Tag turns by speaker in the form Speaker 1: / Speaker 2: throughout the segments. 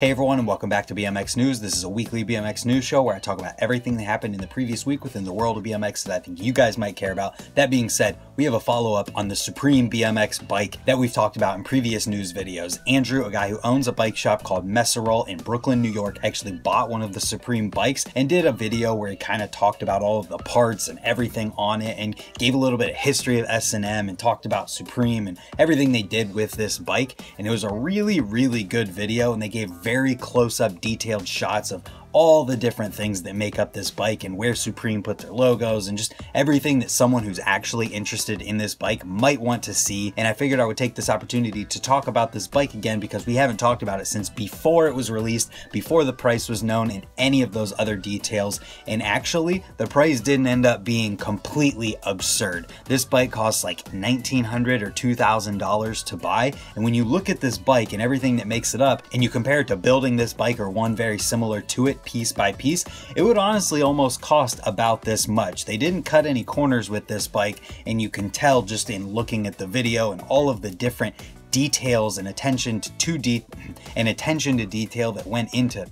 Speaker 1: Hey everyone and welcome back to BMX News. This is a weekly BMX news show where I talk about everything that happened in the previous week within the world of BMX that I think you guys might care about. That being said, we have a follow-up on the Supreme BMX bike that we've talked about in previous news videos. Andrew, a guy who owns a bike shop called Meseroll in Brooklyn, New York, actually bought one of the Supreme bikes and did a video where he kind of talked about all of the parts and everything on it and gave a little bit of history of S&M and talked about Supreme and everything they did with this bike. And it was a really, really good video and they gave very close-up detailed shots of all the different things that make up this bike and where Supreme put their logos and just everything that someone who's actually interested in this bike might want to see. And I figured I would take this opportunity to talk about this bike again because we haven't talked about it since before it was released, before the price was known and any of those other details. And actually, the price didn't end up being completely absurd. This bike costs like $1,900 or $2,000 to buy. And when you look at this bike and everything that makes it up and you compare it to building this bike or one very similar to it, piece by piece, it would honestly almost cost about this much. They didn't cut any corners with this bike and you can tell just in looking at the video and all of the different details and attention to, and attention to detail that went into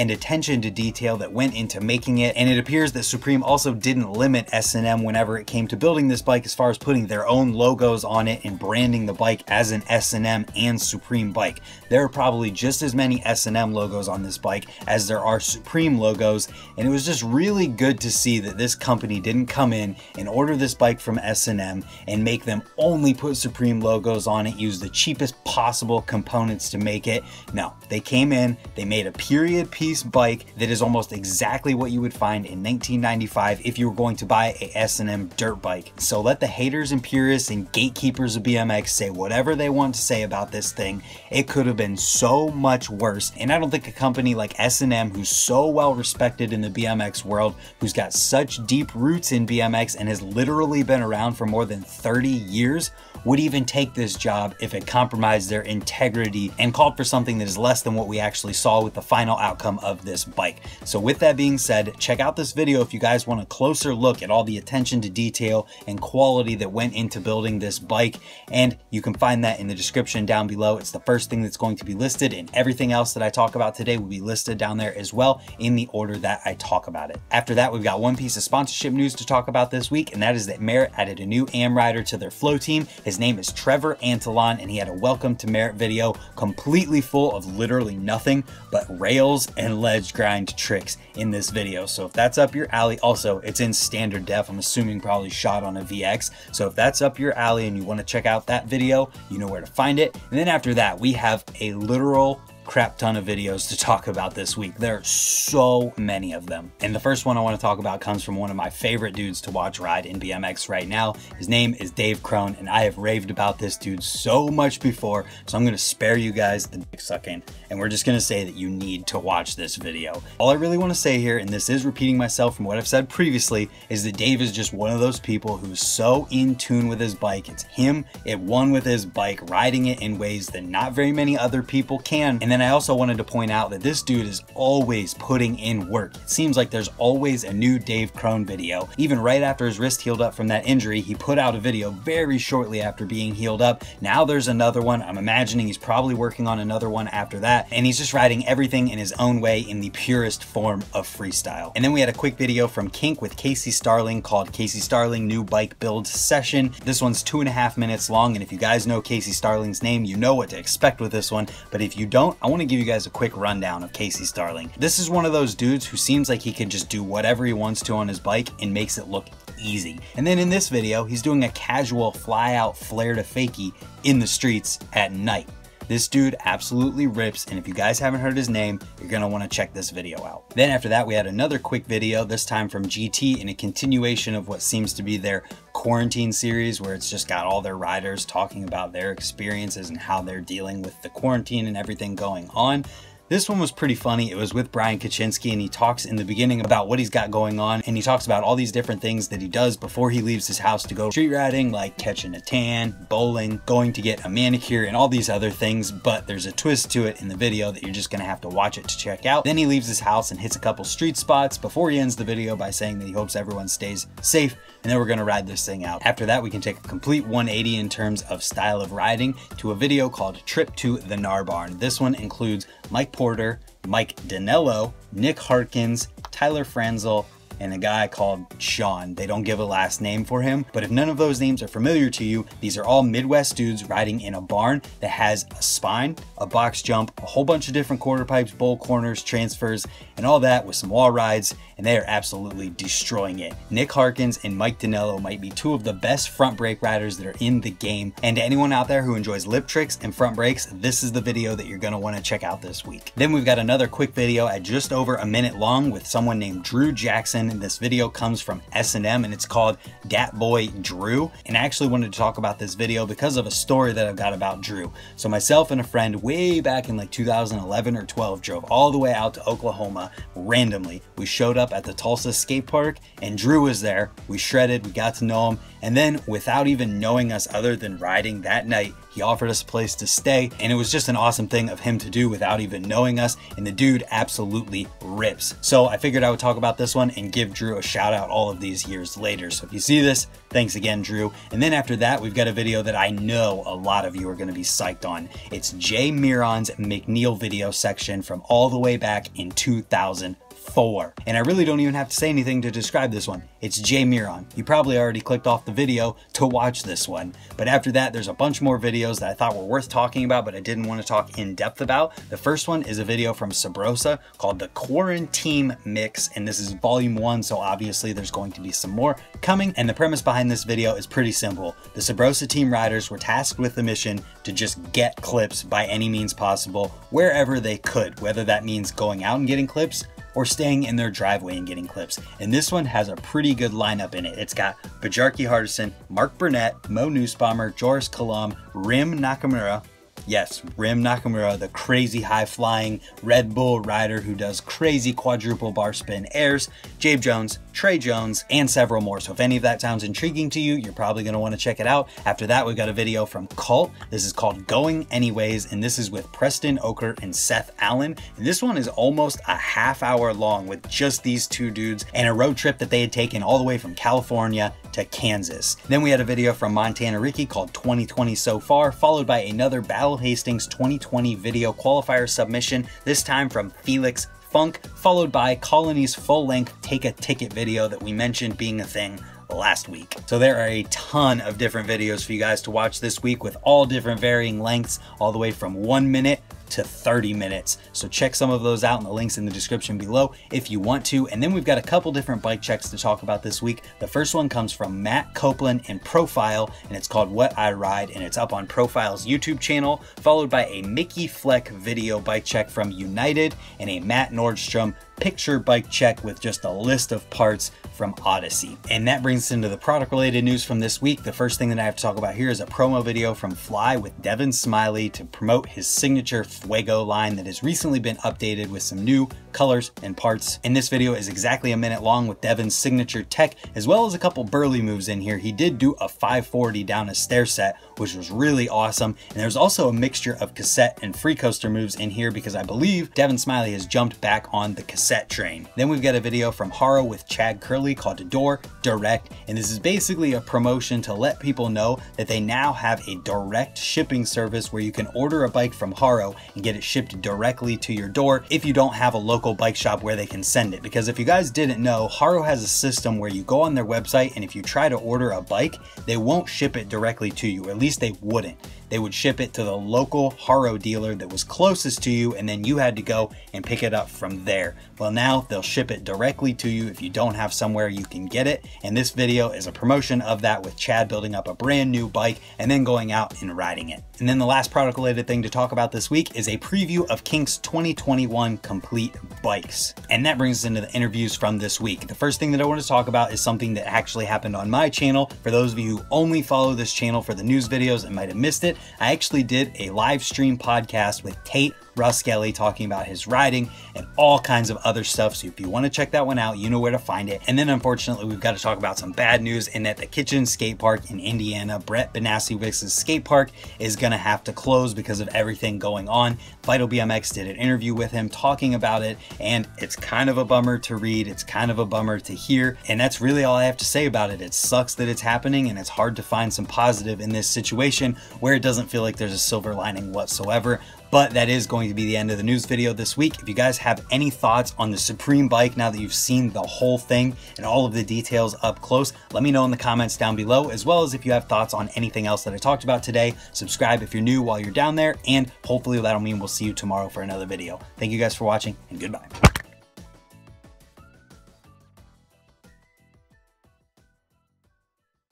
Speaker 1: and attention to detail that went into making it. And it appears that Supreme also didn't limit S&M whenever it came to building this bike as far as putting their own logos on it and branding the bike as an S&M and Supreme bike. There are probably just as many S&M logos on this bike as there are Supreme logos. And it was just really good to see that this company didn't come in and order this bike from S&M and make them only put Supreme logos on it, use the cheapest possible components to make it. No, they came in, they made a period piece bike that is almost exactly what you would find in 1995 if you were going to buy a S&M dirt bike. So let the haters and purists and gatekeepers of BMX say whatever they want to say about this thing. It could have been so much worse. And I don't think a company like S&M who's so well respected in the BMX world, who's got such deep roots in BMX and has literally been around for more than 30 years would even take this job if it compromised their integrity and called for something that is less than what we actually saw with the final outcome of this bike. So with that being said, check out this video if you guys want a closer look at all the attention to detail and quality that went into building this bike. And you can find that in the description down below. It's the first thing that's going to be listed and everything else that I talk about today will be listed down there as well in the order that I talk about it. After that, we've got one piece of sponsorship news to talk about this week, and that is that Merritt added a new AM rider to their flow team. His name is Trevor Antillon, and he had a welcome to Merritt video completely full of literally nothing but rails and ledge grind tricks in this video. So if that's up your alley, also it's in standard def. I'm assuming probably shot on a VX. So if that's up your alley and you want to check out that video, you know where to find it. And then after that, we have a literal crap ton of videos to talk about this week. There are so many of them. And the first one I want to talk about comes from one of my favorite dudes to watch ride in BMX right now. His name is Dave Krone, and I have raved about this dude so much before, so I'm going to spare you guys the dick sucking, and we're just going to say that you need to watch this video. All I really want to say here, and this is repeating myself from what I've said previously, is that Dave is just one of those people who's so in tune with his bike. It's him at one with his bike, riding it in ways that not very many other people can. And then I also wanted to point out that this dude is always putting in work. It seems like there's always a new Dave Krone video. Even right after his wrist healed up from that injury, he put out a video very shortly after being healed up. Now there's another one. I'm imagining he's probably working on another one after that. And he's just riding everything in his own way in the purest form of freestyle. And then we had a quick video from Kink with Casey Starling called Casey Starling New Bike Build Session. This one's two and a half minutes long. And if you guys know Casey Starling's name, you know what to expect with this one. But if you don't, I want to give you guys a quick rundown of Casey Starling. This is one of those dudes who seems like he can just do whatever he wants to on his bike and makes it look easy. And then in this video, he's doing a casual fly out flare to fakie in the streets at night. This dude absolutely rips, and if you guys haven't heard his name, you're gonna wanna check this video out. Then after that, we had another quick video, this time from GT, in a continuation of what seems to be their quarantine series, where it's just got all their riders talking about their experiences and how they're dealing with the quarantine and everything going on. This one was pretty funny. It was with Brian Kachinsky and he talks in the beginning about what he's got going on and he talks about all these different things that he does before he leaves his house to go street riding like catching a tan, bowling, going to get a manicure and all these other things but there's a twist to it in the video that you're just gonna have to watch it to check out. Then he leaves his house and hits a couple street spots before he ends the video by saying that he hopes everyone stays safe and then we're gonna ride this thing out. After that we can take a complete 180 in terms of style of riding to a video called Trip to the Gnarbarn. This one includes Mike Porter, Mike Dinello, Nick Harkins, Tyler Franzel, and a guy called Sean. They don't give a last name for him, but if none of those names are familiar to you, these are all Midwest dudes riding in a barn that has a spine, a box jump, a whole bunch of different quarter pipes, bowl corners, transfers, and all that with some wall rides, and they are absolutely destroying it. Nick Harkins and Mike Dinello might be two of the best front brake riders that are in the game, and to anyone out there who enjoys lip tricks and front brakes, this is the video that you're gonna wanna check out this week. Then we've got another quick video at just over a minute long with someone named Drew Jackson this video comes from S&M and it's called Dat Boy Drew. And I actually wanted to talk about this video because of a story that I've got about Drew. So myself and a friend way back in like 2011 or 12 drove all the way out to Oklahoma randomly. We showed up at the Tulsa skate park and Drew was there. We shredded, we got to know him. And then without even knowing us other than riding that night, he offered us a place to stay, and it was just an awesome thing of him to do without even knowing us, and the dude absolutely rips. So I figured I would talk about this one and give Drew a shout out all of these years later. So if you see this, thanks again, Drew. And then after that, we've got a video that I know a lot of you are gonna be psyched on. It's Jay Miron's Macneil video section from all the way back in 2000 four. And I really don't even have to say anything to describe this one. It's Jay Miron. You probably already clicked off the video to watch this one. But after that, there's a bunch more videos that I thought were worth talking about, but I didn't want to talk in depth about. The first one is a video from Subrosa called the Quarantine Mix, and this is volume one, so obviously there's going to be some more coming. And the premise behind this video is pretty simple. The Subrosa team riders were tasked with the mission to just get clips by any means possible, wherever they could, whether that means going out and getting clips or staying in their driveway and getting clips. And this one has a pretty good lineup in it. It's got Bajarki Hardison, Mark Burnett, Mo Nussbaumer, Joris Kalam, Rim Nakamura, Yes, Rim Nakamura, the crazy high flying Red Bull rider who does crazy quadruple bar spin airs, Jabe Jones, Trey Jones, and several more. So if any of that sounds intriguing to you, you're probably going to want to check it out. After that, we've got a video from Cult. This is called Going Anyways, and this is with Preston Okert and Seth Allen. And this one is almost a half hour long with just these two dudes and a road trip that they had taken all the way from California to Kansas. Then we had a video from Montana Ricky called 2020 So Far, followed by another Battle Hastings 2020 video qualifier submission, this time from Felix Funke, followed by Colony's full-length Take a Ticket video that we mentioned being a thing last week. So there are a ton of different videos for you guys to watch this week with all different varying lengths, all the way from one minute to 30 minutes. So check some of those out in the links in the description below if you want to. And then we've got a couple different bike checks to talk about this week. The first one comes from Matt Coplon in Profile, and it's called What I Ride, and it's up on Profile's YouTube channel, followed by a Miki Fleck video bike check from United and a Matt Nordstrom picture bike check with just a list of parts from Odyssey. And that brings us into the product related news from this week. The first thing that I have to talk about here is a promo video from Fly with Devon Smillie to promote his signature Fuego line that has recently been updated with some new colors and parts. And this video is exactly a minute long with Devon's signature tech, as well as a couple burly moves in here. He did do a 540 down a stair set, which was really awesome. And there's also a mixture of cassette and free coaster moves in here because I believe Devon Smillie has jumped back on the cassette train. Then we've got a video from Haro with Chad Kerley called Door Direct. And this is basically a promotion to let people know that they now have a direct shipping service where you can order a bike from Haro and get it shipped directly to your door if you don't have a local bike shop where they can send it. Because if you guys didn't know, Haro has a system where you go on their website and if you try to order a bike, they won't ship it directly to you, at least they wouldn't they would ship it to the local Haro dealer that was closest to you, and then you had to go and pick it up from there. Well, now they'll ship it directly to you if you don't have somewhere you can get it. And this video is a promotion of that with Chad building up a brand new bike and then going out and riding it. And then the last product related thing to talk about this week is a preview of Kink's 2021 complete bikes. And that brings us into the interviews from this week. The first thing that I want to talk about is something that actually happened on my channel. For those of you who only follow this channel for the news videos and might have missed it, I actually did a live stream podcast with Tate Kelly talking about his riding and all kinds of other stuff. So if you want to check that one out, you know where to find it. And then unfortunately, we've got to talk about some bad news in that the Kitchen Skate Park in Indiana, Brett Banasiewicz' skate park is going to have to close because of everything going on. Vital BMX did an interview with him talking about it, and it's kind of a bummer to read. It's kind of a bummer to hear. And that's really all I have to say about it. It sucks that it's happening, and it's hard to find some positive in this situation where it doesn't feel like there's a silver lining whatsoever. But that is going to be the end of the news video this week. If you guys have any thoughts on the Supreme bike now that you've seen the whole thing and all of the details up close, let me know in the comments down below, as well as if you have thoughts on anything else that I talked about today. Subscribe if you're new while you're down there, and hopefully that'll mean we'll see you tomorrow for another video. Thank you guys for watching, and goodbye.